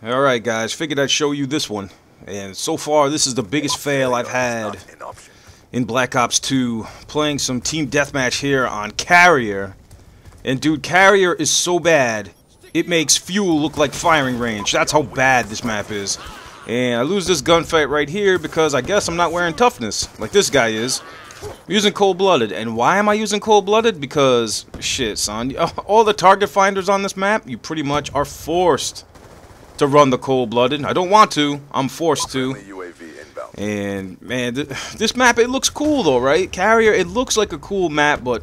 Alright guys, figured I'd show you this one. And so far, this is the biggest fail I've had in Black Ops 2. Playing some Team Deathmatch here on Carrier. And dude, Carrier is so bad, it makes fuel look like firing range. That's how bad this map is. And I lose this gunfight right here because I guess I'm not wearing toughness, like this guy is. I'm using cold-blooded. And why am I using cold-blooded? Because, shit, son, all the target finders on this map, you pretty much are forced to run the cold-blooded. I don't want to. I'm forced to. And man, th this map it looks cool though, right? Carrier, it looks like a cool map, but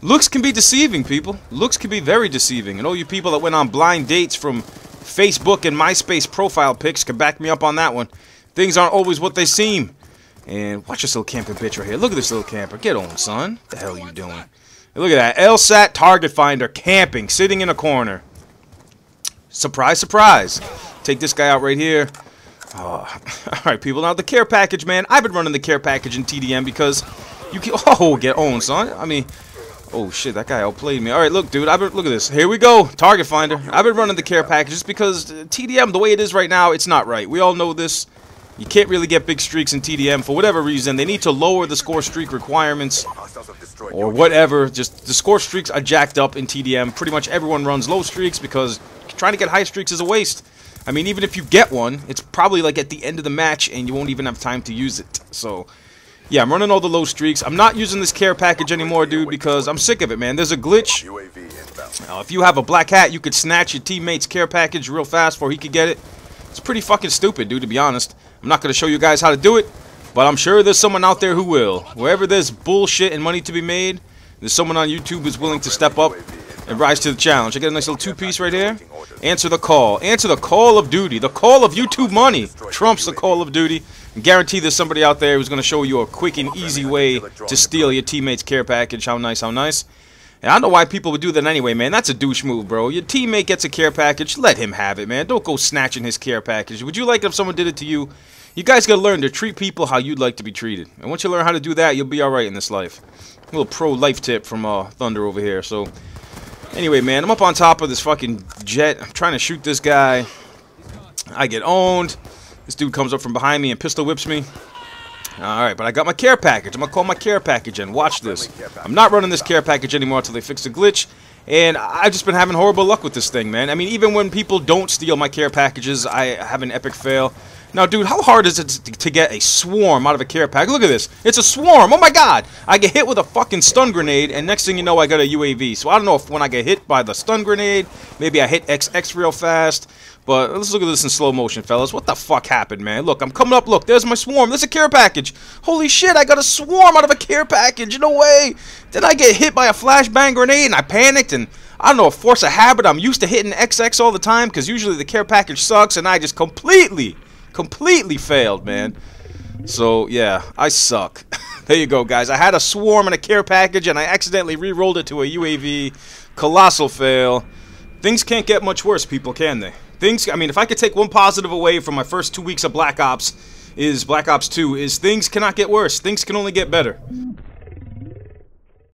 looks can be deceiving, people. Looks can be very deceiving. And all you people that went on blind dates from Facebook and MySpace profile pics can back me up on that one. Things aren't always what they seem. And watch this little camping bitch right here. Look at this little camper. Get on, son. What the hell are you doing? Look at that. LSAT target finder camping, sitting in a corner. Surprise, surprise. Take this guy out right here. Oh, Alright, people. Now, the care package, man. I've been running the care package in TDM because you can... Oh, get on, son. I mean... Oh, shit, that guy outplayed me. Alright, look, dude. I've been... Look at this. Here we go. Target finder. I've been running the care package just because TDM, the way it is right now, it's not right. We all know this. You can't really get big streaks in TDM for whatever reason. They need to lower the score streak requirements or whatever. Just the score streaks are jacked up in TDM. Pretty much everyone runs low streaks because trying to get high streaks is a waste. I mean, even if you get one, it's probably like at the end of the match and you won't even have time to use it. So, yeah, I'm running all the low streaks. I'm not using this care package anymore, dude, because I'm sick of it, man. There's a glitch. Now, if you have a black hat, you could snatch your teammate's care package real fast before he could get it. It's pretty fucking stupid, dude, to be honest. I'm not going to show you guys how to do it, but I'm sure there's someone out there who will. Wherever there's bullshit and money to be made, there's someone on YouTube who's willing to step up and rise to the challenge. I get a nice little two-piece right here. Answer the call. Answer the call of duty. The call of YouTube money trumps the call of duty. And guarantee there's somebody out there who's going to show you a quick and easy way to steal your teammate's care package. How nice, how nice. And I don't know why people would do that anyway, man. That's a douche move, bro. Your teammate gets a care package. Let him have it, man. Don't go snatching his care package. Would you like if someone did it to you? You guys got to learn to treat people how you'd like to be treated. And once you learn how to do that, you'll be alright in this life. A little pro-life tip from uh, Thunder over here. So, Anyway, man, I'm up on top of this fucking jet. I'm trying to shoot this guy. I get owned. This dude comes up from behind me and pistol whips me. Alright, but I got my care package. I'm going to call my care package in. Watch this. I'm not running this care package anymore until they fix the glitch. And I've just been having horrible luck with this thing, man. I mean, even when people don't steal my care packages, I have an epic fail. Now, dude, how hard is it to get a swarm out of a care pack? Look at this. It's a swarm. Oh, my God. I get hit with a fucking stun grenade, and next thing you know, I got a UAV. So I don't know if when I get hit by the stun grenade, maybe I hit XX real fast. But let's look at this in slow motion, fellas. What the fuck happened, man? Look, I'm coming up. Look, there's my swarm. There's a care package. Holy shit, I got a swarm out of a care package. No way. Then I get hit by a flashbang grenade, and I panicked, and... I don't know, a force of habit. I'm used to hitting XX all the time because usually the care package sucks, and I just completely completely failed, man. So, yeah, I suck. there you go, guys. I had a swarm and a care package, and I accidentally re-rolled it to a UAV. Colossal fail. Things can't get much worse, people, can they? Things, I mean, if I could take one positive away from my first two weeks of Black Ops, is Black Ops 2, is things cannot get worse. Things can only get better.